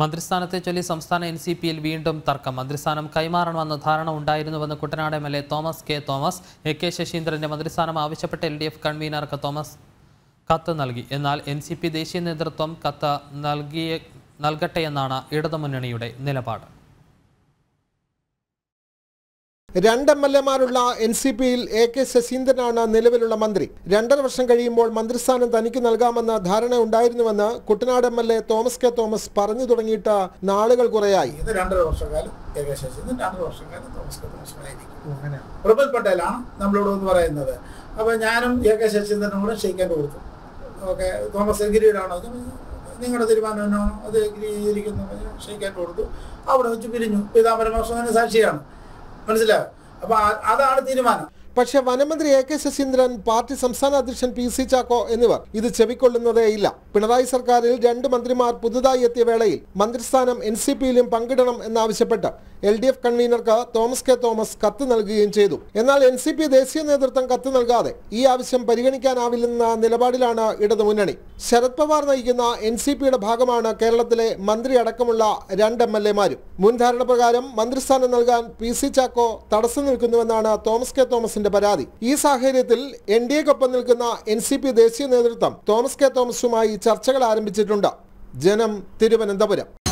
മന്ത്രിസ്ഥാനത്തെ ചൊല്ലി സംസ്ഥാന N C പിയിൽ വീണ്ടും തർക്കം. മന്ത്രിസ്ഥാനം കൈമാറണമെന്ന ധാരണ ഉണ്ടായിരുന്നുവെന്ന് Kuttanad M L A Thomas K Thomas A K ശശീന്ദ്രന്റെ മന്ത്രിസ്ഥാനം ആവശ്യപ്പെട്ട് എൽ ഡി എഫ് കൺവീനർക്ക് തോമസ് കത്ത് നൽകി. എന്നാൽ എൻ സി പി ദേശീയ നേതൃത്വം കത്ത് നൽകിയ നൽകട്ടെയെന്നാണ് ഇടതുമുന്നണിയുടെ നിലപാട്. രണ്ട് എം എൽ എമാരുള്ള എൻ സി പിയിൽ എ കെ ശശീന്ദ്രനാണ് നിലവിലുള്ള മന്ത്രി. രണ്ടര വർഷം കഴിയുമ്പോൾ മന്ത്രിസ്ഥാനം തനിക്ക് നൽകാമെന്ന ധാരണ ഉണ്ടായിരുന്നുവെന്ന് Kuttanad M L A Thomas K Thomas പറഞ്ഞു തുടങ്ങിയിട്ട് നാളുകൾ കുറയായി. പ്രഫുൽ പട്ടേലാണ് നമ്മളോട് എന്ന് പറയുന്നത്. അപ്പോൾ ഞാനും എ കെ ശശീന്ദ്രനോട് ക്ഷയിക്കാൻ കൊടുത്തു. ഓക്കെ തോമസ് അത് നിങ്ങളുടെ തീരുമാനം അത് എഗ്രി ചെയ്തിരിക്കുന്നു ക്ഷയിക്കാൻ കൊടുത്തു. അവിടെ വെച്ച് പിരിഞ്ഞു. പീതാംബരമോഷണത്തിന് സാക്ഷിയാണ്. മനസ്സിലായോ? അപ്പൊ അതാണ് തീരുമാനം. പക്ഷേ വനമന്ത്രി എ കെ ശശീന്ദ്രൻ പാർട്ടി സംസ്ഥാന അധ്യക്ഷൻ പി സി ചാക്കോ എന്നിവർ ഇത് ചെവിക്കൊള്ളുന്നതേയില്ല പിണറായി സർക്കാരിൽ രണ്ട് മന്ത്രിമാർ പുതുതായി എത്തിയ വേളയിൽ മന്ത്രിസ്ഥാനം എൻ സി പിയിലും പങ്കിടണം എന്നാവശ്യപ്പെട്ട് എൽ ഡി എഫ് കൺവീനർക്ക് തോമസ് കെ തോമസ് കത്ത് നൽകുകയും ചെയ്തു. എന്നാൽ എൻ സി പി ദേശീയ നേതൃത്വം കത്ത് നൽകാതെ ഈ ആവശ്യം പരിഗണിക്കാനാവില്ലെന്ന നിലപാടിലാണ് ഇടതുമുന്നണി. ശരത് പവാർ നയിക്കുന്ന എൻ സി പിയുടെ ഭാഗമാണ് കേരളത്തിലെ മന്ത്രി അടക്കമുള്ള രണ്ട് എം എൽ എമാരും. മുൻ ധാരണ പ്രകാരം മന്ത്രിസ്ഥാനം നൽകാൻ പി സി ചാക്കോ തടസ്സം നിൽക്കുന്നുവെന്നാണ് തോമസ് കെ തോമസിന്റെ പരാതി. ഈ സാഹചര്യത്തിൽ എൻ ഡി എക്കൊപ്പം നിൽക്കുന്ന എൻ സി പി ദേശീയ നേതൃത്വം തോമസ് കെ തോമസുമായി ചർച്ചകൾ ആരംഭിച്ചിട്ടുണ്ട്. ജനം തിരുവനന്തപുരം.